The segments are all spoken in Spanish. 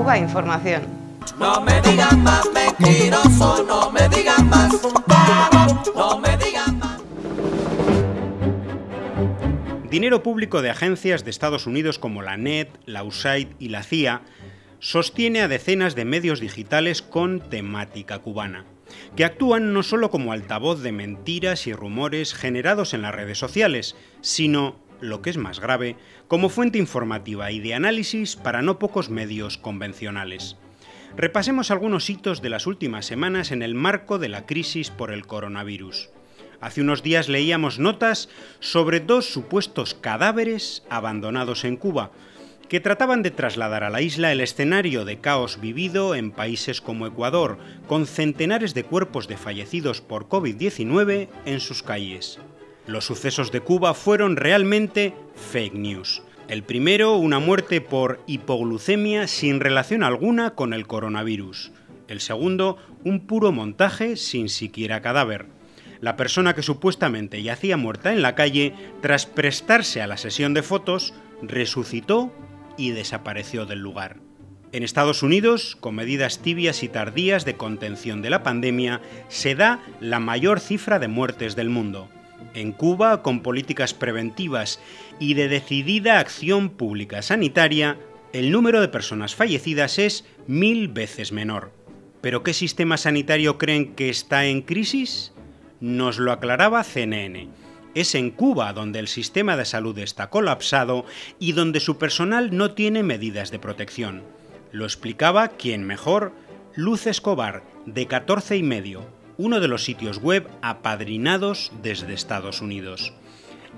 Cuba Información. No me digan más mentiroso, no me digan más, no me digan más. Dinero público de agencias de Estados Unidos como la NET, la USAID y la CIA sostiene a decenas de medios digitales con temática cubana, que actúan no solo como altavoz de mentiras y rumores generados en las redes sociales, sino, lo que es más grave, como fuente informativa y de análisis para no pocos medios convencionales. Repasemos algunos hitos de las últimas semanas en el marco de la crisis por el coronavirus. Hace unos días leíamos notas sobre dos supuestos cadáveres abandonados en Cuba, que trataban de trasladar a la isla el escenario de caos vivido en países como Ecuador, con centenares de cuerpos de fallecidos por COVID-19 en sus calles. Los sucesos de Cuba fueron realmente fake news. El primero, una muerte por hipoglucemia sin relación alguna con el coronavirus. El segundo, un puro montaje sin siquiera cadáver. La persona que supuestamente yacía muerta en la calle, tras prestarse a la sesión de fotos, resucitó y desapareció del lugar. En Estados Unidos, con medidas tibias y tardías de contención de la pandemia, se da la mayor cifra de muertes del mundo. En Cuba, con políticas preventivas y de decidida acción pública sanitaria, el número de personas fallecidas es mil veces menor. ¿Pero qué sistema sanitario creen que está en crisis? Nos lo aclaraba CNN es en Cuba donde el sistema de salud está colapsado y donde su personal no tiene medidas de protección. Lo explicaba quien mejor, Luz Escobar, de 14 y medio, uno de los sitios web apadrinados desde Estados Unidos.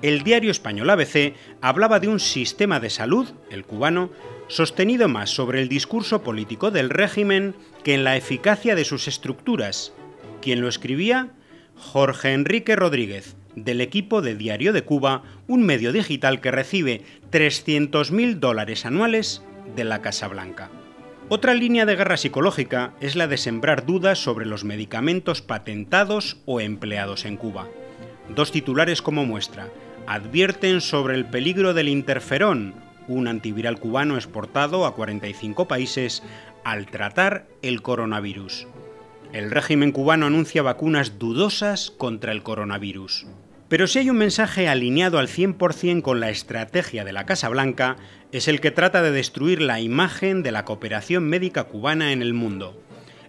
El diario español ABC hablaba de un sistema de salud, el cubano, sostenido más sobre el discurso político del régimen que en la eficacia de sus estructuras. ¿Quién lo escribía? Jorge Enrique Rodríguez, del equipo de Diario de Cuba, un medio digital que recibe 300.000 dólares anuales de la Casa Blanca. Otra línea de guerra psicológica es la de sembrar dudas sobre los medicamentos patentados o empleados en Cuba. Dos titulares como muestra. Advierten sobre el peligro del interferón, un antiviral cubano exportado a 45 países, al tratar el coronavirus. El régimen cubano anuncia vacunas dudosas contra el coronavirus. Pero si hay un mensaje alineado al 100% con la estrategia de la Casa Blanca, es el que trata de destruir la imagen de la cooperación médica cubana en el mundo.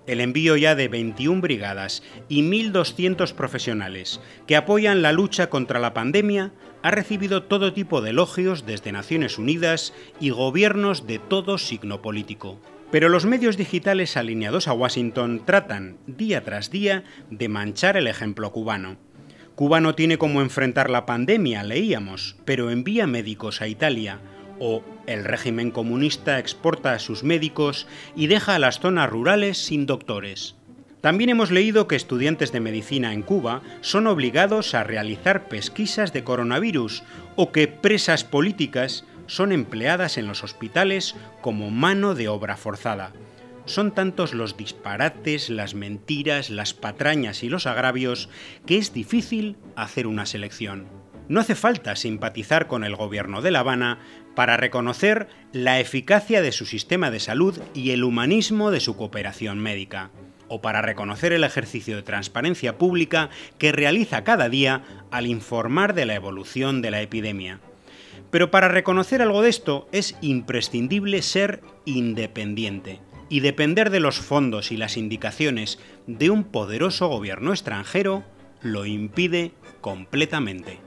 El envío ya de 21 brigadas y 1.200 profesionales que apoyan la lucha contra la pandemia ha recibido todo tipo de elogios desde Naciones Unidas y gobiernos de todo signo político. Pero los medios digitales alineados a Washington tratan, día tras día, de manchar el ejemplo cubano. Cuba no tiene cómo enfrentar la pandemia, leíamos, pero envía médicos a Italia, o el régimen comunista exporta a sus médicos y deja a las zonas rurales sin doctores. También hemos leído que estudiantes de medicina en Cuba son obligados a realizar pesquisas de coronavirus o que presas políticas son empleadas en los hospitales como mano de obra forzada. Son tantos los disparates, las mentiras, las patrañas y los agravios que es difícil hacer una selección. No hace falta simpatizar con el gobierno de La Habana para reconocer la eficacia de su sistema de salud y el humanismo de su cooperación médica, o para reconocer el ejercicio de transparencia pública que realiza cada día al informar de la evolución de la epidemia. Pero para reconocer algo de esto es imprescindible ser independiente y depender de los fondos y las indicaciones de un poderoso gobierno extranjero lo impide completamente.